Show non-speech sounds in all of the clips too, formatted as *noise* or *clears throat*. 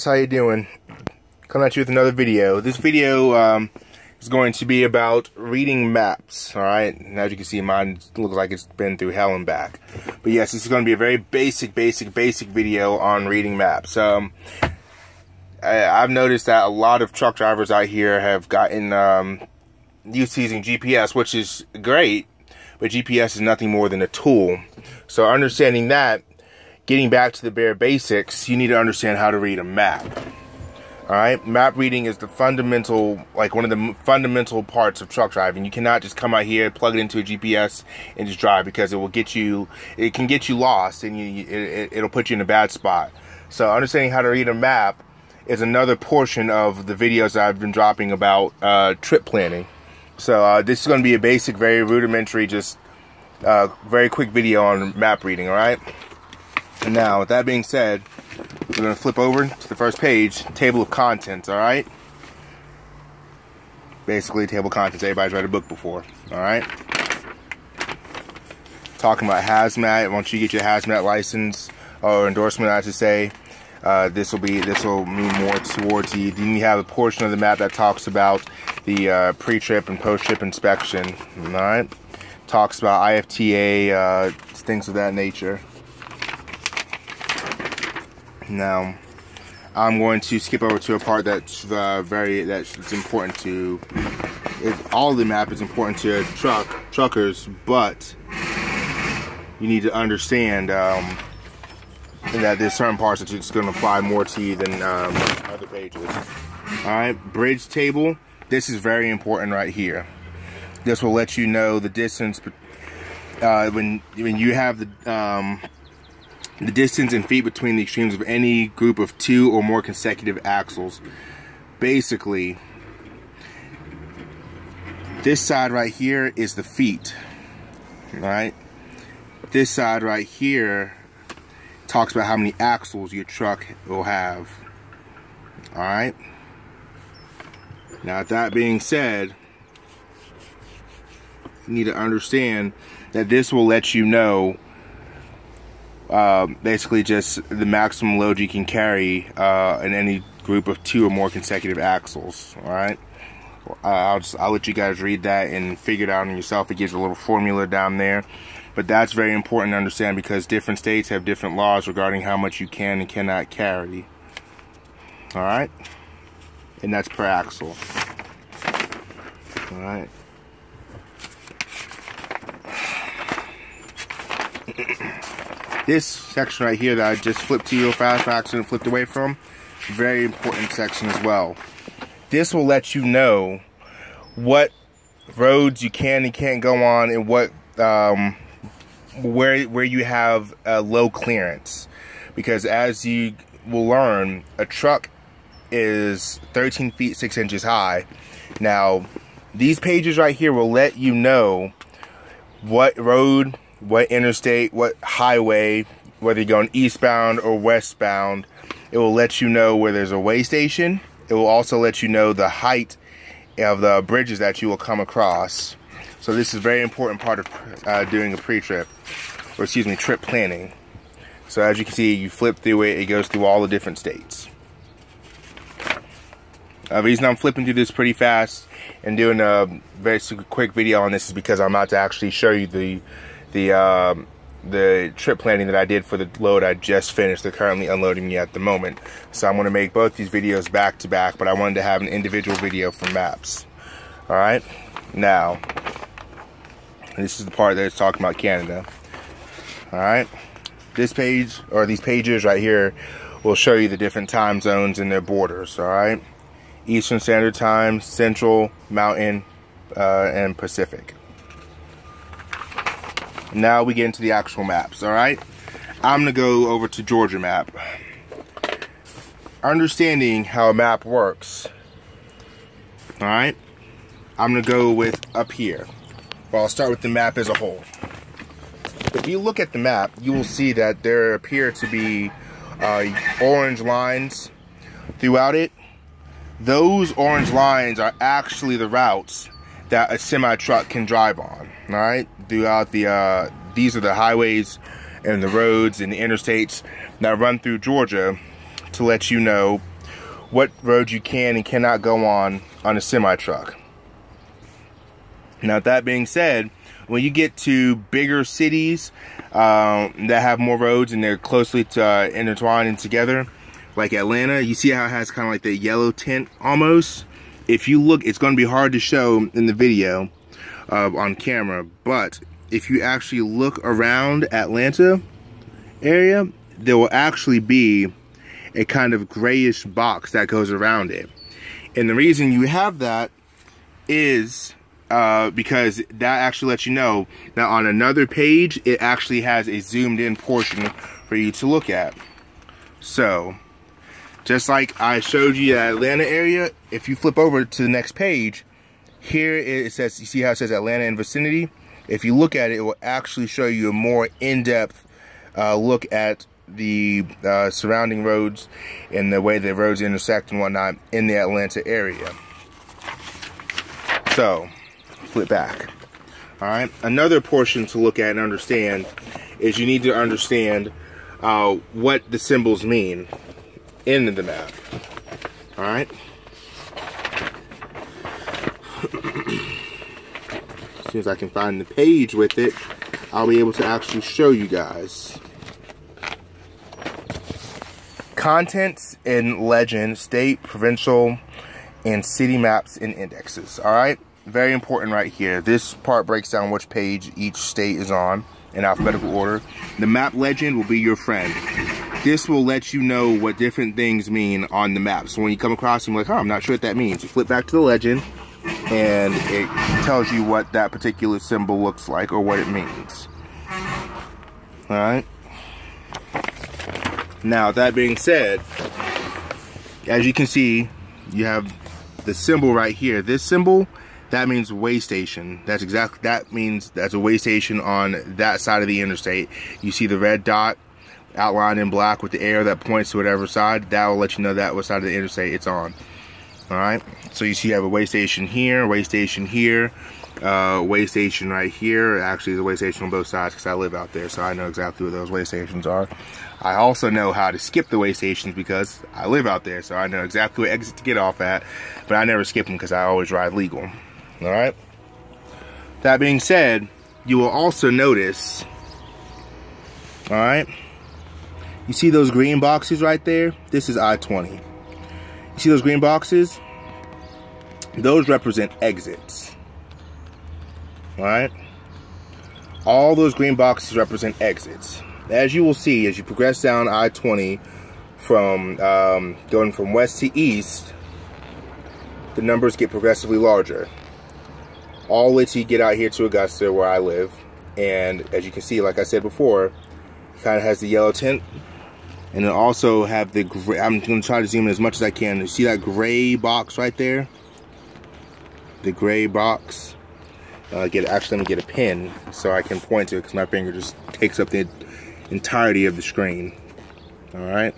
how you doing? Coming at you with another video. This video um, is going to be about reading maps, alright? As you can see, mine looks like it's been through hell and back. But yes, this is going to be a very basic, basic, basic video on reading maps. Um, I, have noticed that a lot of truck drivers out here have gotten um, used to using GPS, which is great, but GPS is nothing more than a tool. So understanding that, getting back to the bare basics, you need to understand how to read a map. All right, map reading is the fundamental, like one of the fundamental parts of truck driving. You cannot just come out here, plug it into a GPS, and just drive because it will get you, it can get you lost, and you, it, it'll put you in a bad spot. So understanding how to read a map is another portion of the videos I've been dropping about uh, trip planning. So uh, this is going to be a basic, very rudimentary, just uh, very quick video on map reading. All right. And now, with that being said, we're going to flip over to the first page, table of contents, all right? Basically, table of contents. Everybody's read a book before, all right? Talking about hazmat. Once you get your hazmat license or endorsement, I should say, uh, this will be this will mean more towards you. Then you have a portion of the map that talks about the uh, pre-trip and post-trip inspection. All right, talks about IFTA, uh, things of that nature. Now, I'm going to skip over to a part that's uh, very that's important to. It, all the map is important to truck truckers, but you need to understand um, that there's certain parts that it's going to apply more to you than um, other pages. All right, bridge table. This is very important right here. This will let you know the distance uh, when when you have the um, the distance in feet between the extremes of any group of two or more consecutive axles. Basically, this side right here is the feet, right? This side right here talks about how many axles your truck will have, all right? Now, that being said, you need to understand that this will let you know um, basically just the maximum load you can carry uh, in any group of two or more consecutive axles. All right. Uh, I'll just I'll let you guys read that and figure it out on yourself. It gives a little formula down there, but that's very important to understand because different states have different laws regarding how much you can and cannot carry. All right, and that's per axle. All right. *clears throat* This section right here that I just flipped to you real fast by accident flipped away from, very important section as well. This will let you know what roads you can and can't go on and what um, where where you have a low clearance because as you will learn a truck is 13 feet 6 inches high now these pages right here will let you know what road what interstate, what highway, whether you're going eastbound or westbound. It will let you know where there's a weigh station. It will also let you know the height of the bridges that you will come across. So this is a very important part of uh, doing a pre-trip, or excuse me, trip planning. So as you can see, you flip through it, it goes through all the different states. Uh, the reason I'm flipping through this pretty fast and doing a very quick video on this is because I'm about to actually show you the the um, the trip planning that I did for the load I just finished. They're currently unloading me at the moment. So I'm to make both these videos back to back, but I wanted to have an individual video for maps. All right. Now, this is the part that's talking about Canada. All right. This page or these pages right here will show you the different time zones and their borders. All right. Eastern Standard Time, Central, Mountain, uh, and Pacific. Now we get into the actual maps, all right? I'm gonna go over to Georgia map. Understanding how a map works, all right? I'm gonna go with up here. Well, I'll start with the map as a whole. If you look at the map, you will see that there appear to be uh, orange lines throughout it. Those orange lines are actually the routes that a semi truck can drive on. All right, throughout the uh, these are the highways and the roads and the interstates that run through Georgia to let you know what roads you can and cannot go on on a semi truck. Now, that being said, when you get to bigger cities um, that have more roads and they're closely to, uh, intertwined and together, like Atlanta, you see how it has kind of like the yellow tint almost. If you look, it's going to be hard to show in the video uh, on camera, but if you actually look around Atlanta area, there will actually be a kind of grayish box that goes around it. And the reason you have that is uh, because that actually lets you know that on another page, it actually has a zoomed in portion for you to look at. So, just like I showed you the Atlanta area, if you flip over to the next page, here it says, you see how it says Atlanta and vicinity? If you look at it, it will actually show you a more in-depth uh, look at the uh, surrounding roads and the way the roads intersect and whatnot in the Atlanta area. So, flip back. All right. Another portion to look at and understand is you need to understand uh, what the symbols mean in the map. All right. As soon as I can find the page with it, I'll be able to actually show you guys. Contents in legend, state, provincial, and city maps and indexes. All right very important right here. This part breaks down which page each state is on in alphabetical order. The map legend will be your friend. This will let you know what different things mean on the map. So when you come across them, like, oh, I'm not sure what that means. You flip back to the legend, and it tells you what that particular symbol looks like or what it means. All right. Now, that being said, as you can see, you have the symbol right here. This symbol that means weigh station. That's exactly, that means that's a weigh station on that side of the interstate. You see the red dot outlined in black with the arrow that points to whatever side. That will let you know that what side of the interstate it's on. All right. So you see you have a weigh station here, weigh station here, uh, weigh station right here. Actually, a weigh station on both sides because I live out there, so I know exactly where those weigh stations are. I also know how to skip the weigh stations because I live out there, so I know exactly what exit to get off at, but I never skip them because I always ride legal. All right. That being said, you will also notice, all right, you see those green boxes right there? This is I-20. See those green boxes? Those represent exits. All right. All those green boxes represent exits. As you will see, as you progress down I-20 from um, going from west to east, the numbers get progressively larger all the way till you get out here to Augusta where I live. And as you can see, like I said before, it kind of has the yellow tint. And it also have the gray, I'm to try to zoom in as much as I can. You see that gray box right there? The gray box. Uh, get Actually, let me get a pin so I can point to it because my finger just takes up the entirety of the screen. Alright?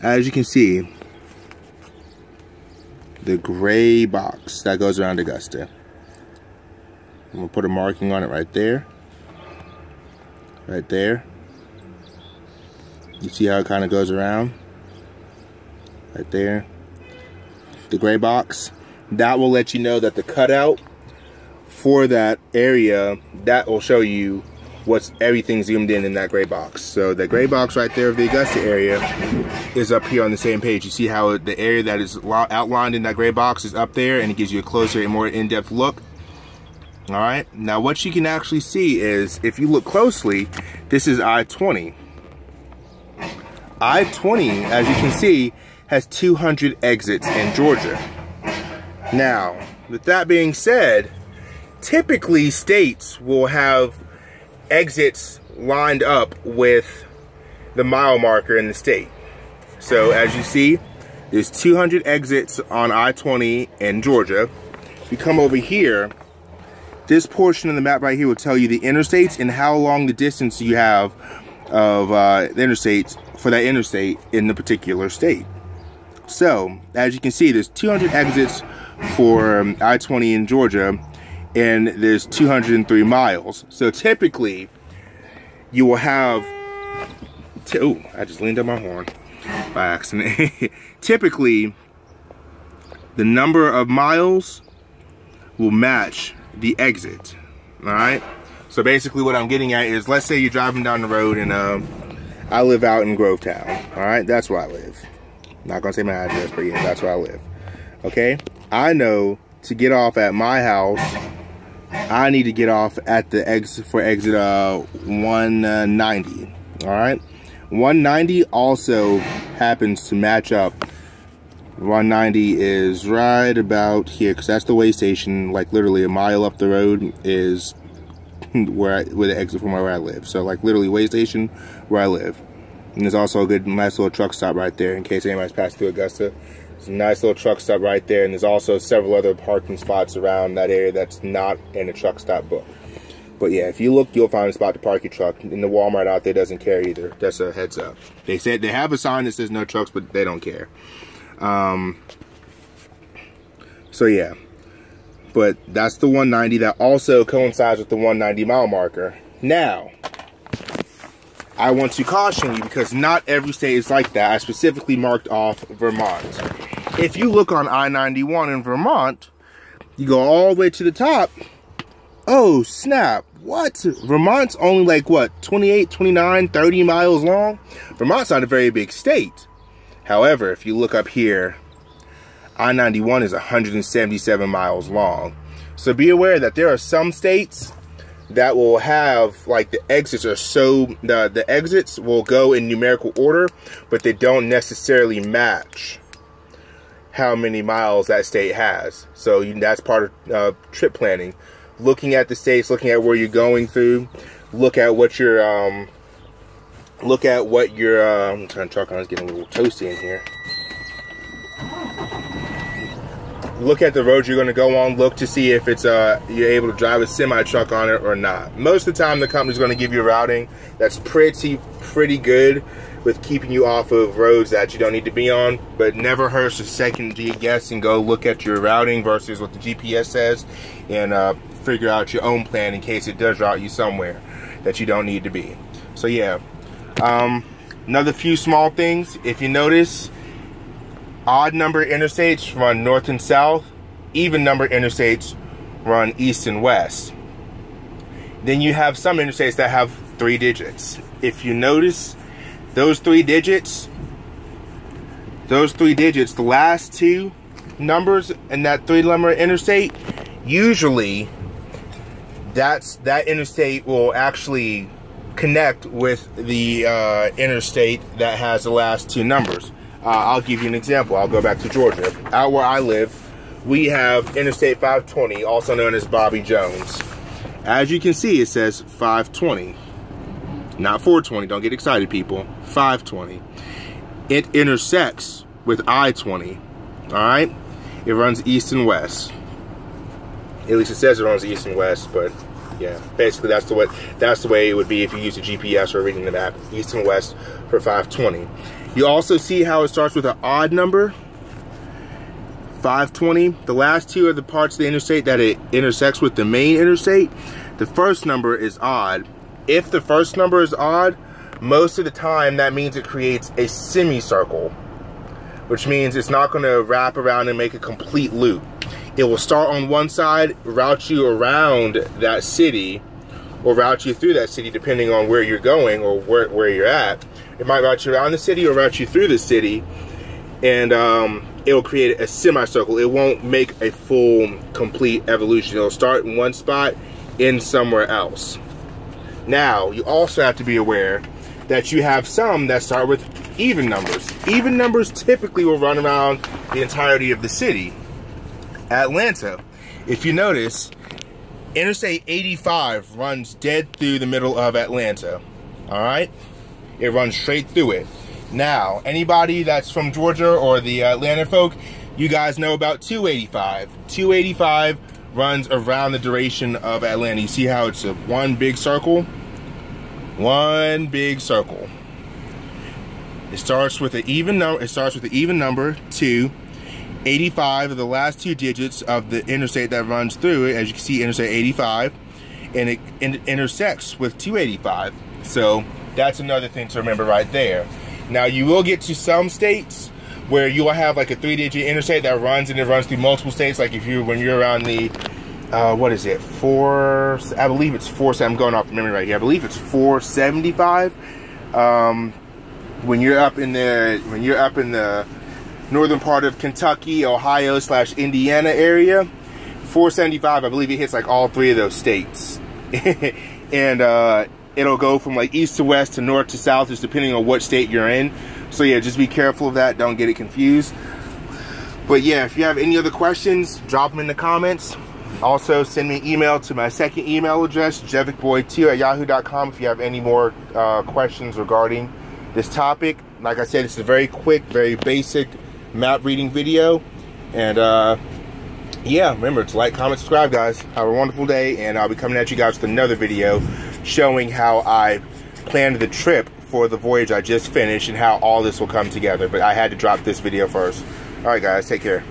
As you can see, the gray box that goes around Augusta. I'm gonna put a marking on it right there. Right there. You see how it kind of goes around? Right there. The gray box. That will let you know that the cutout for that area, that will show you what's everything zoomed in in that gray box. So the gray box right there of the Augusta area is up here on the same page. You see how the area that is outlined in that gray box is up there and it gives you a closer and more in-depth look all right, now what you can actually see is, if you look closely, this is I-20. I-20, as you can see, has 200 exits in Georgia. Now, with that being said, typically states will have exits lined up with the mile marker in the state. So as you see, there's 200 exits on I-20 in Georgia. If you come over here, this portion of the map right here will tell you the interstates and how long the distance you have of uh, the interstates for that interstate in the particular state. So, as you can see, there's 200 exits for um, I-20 in Georgia, and there's 203 miles. So typically, you will have, oh, I just leaned on my horn. by accident. *laughs* Typically, the number of miles will match the exit. All right. So basically, what I'm getting at is, let's say you're driving down the road, and uh, I live out in Grovetown. All right, that's where I live. Not gonna say my address, but yeah, that's where I live. Okay. I know to get off at my house, I need to get off at the exit for exit uh 190. All right. 190 also happens to match up 190 is right about here because that's the weigh station like literally a mile up the road is *laughs* where I, where the exit from where I live so like literally weigh station where I live and there's also a good nice little truck stop right there in case anybody's passing through Augusta it's a nice little truck stop right there and there's also several other parking spots around that area that's not in a truck stop book but yeah, if you look, you'll find a spot to park your truck. And the Walmart out there doesn't care either. That's a heads up. They said they have a sign that says no trucks, but they don't care. Um, so yeah, but that's the 190 that also coincides with the 190 mile marker. Now, I want to caution you because not every state is like that. I specifically marked off Vermont. If you look on I-91 in Vermont, you go all the way to the top. Oh, snap. What? Vermont's only like, what, 28, 29, 30 miles long? Vermont's not a very big state. However, if you look up here, I-91 is 177 miles long. So be aware that there are some states that will have like the exits are so the the exits will go in numerical order, but they don't necessarily match how many miles that state has. So you, that's part of uh, trip planning. Looking at the states, looking at where you're going through, look at what your um, look at what your, uh, I'm trying to talk on, it's getting a little toasty in here. Look at the road you're going to go on. Look to see if it's uh, you're able to drive a semi truck on it or not. Most of the time, the company's going to give you a routing that's pretty pretty good with keeping you off of roads that you don't need to be on. But never hurts to second guess and go look at your routing versus what the GPS says, and uh, figure out your own plan in case it does route you somewhere that you don't need to be. So yeah, um, another few small things. If you notice, odd number interstates run north and south. Even number interstates run east and west. Then you have some interstates that have three digits. If you notice, those three digits, those three digits, the last two numbers in that three number interstate, usually that's that interstate will actually connect with the uh, interstate that has the last two numbers. Uh, I'll give you an example. I'll go back to Georgia. Out where I live, we have Interstate 520, also known as Bobby Jones. As you can see, it says 520. Not 420, don't get excited, people. 520. It intersects with I-20, all right? It runs east and west. At least it says it runs east and west, but yeah, basically that's the way that's the way it would be if you use a GPS or reading the map, east and west for 520. You also see how it starts with an odd number. 520. The last two are the parts of the interstate that it intersects with the main interstate. The first number is odd. If the first number is odd, most of the time that means it creates a semicircle, which means it's not going to wrap around and make a complete loop. It will start on one side, route you around that city, or route you through that city depending on where you're going or where, where you're at. It might route you around the city or route you through the city, and um, it will create a semicircle. It won't make a full, complete evolution. It'll start in one spot, end somewhere else. Now, you also have to be aware that you have some that start with even numbers. Even numbers typically will run around the entirety of the city. Atlanta. If you notice, Interstate 85 runs dead through the middle of Atlanta. All right? It runs straight through it. Now, anybody that's from Georgia or the Atlanta folk, you guys know about 285. 285 runs around the duration of Atlanta. You see how it's a one big circle? One big circle. It starts with an even number. It starts with an even number, two, 85 are the last two digits of the interstate that runs through it. As you can see, Interstate 85, and it intersects with 285. So that's another thing to remember right there. Now you will get to some states where you will have like a three-digit interstate that runs and it runs through multiple states. Like if you when you're around the uh, what is it four? I believe it's four. I'm going off memory right here. I believe it's 475. Um, when you're up in the when you're up in the northern part of Kentucky, Ohio slash Indiana area, 475. I believe it hits like all three of those states, *laughs* and uh, it'll go from like east to west to north to south, just depending on what state you're in. So yeah, just be careful of that. Don't get it confused. But yeah, if you have any other questions, drop them in the comments. Also, send me an email to my second email address, jevicboy2 at yahoo.com if you have any more uh, questions regarding this topic. Like I said, it's a very quick, very basic map reading video. And uh, yeah, remember to like, comment, subscribe, guys. Have a wonderful day, and I'll be coming at you guys with another video showing how I planned the trip for the voyage I just finished and how all this will come together. But I had to drop this video first. All right, guys, take care.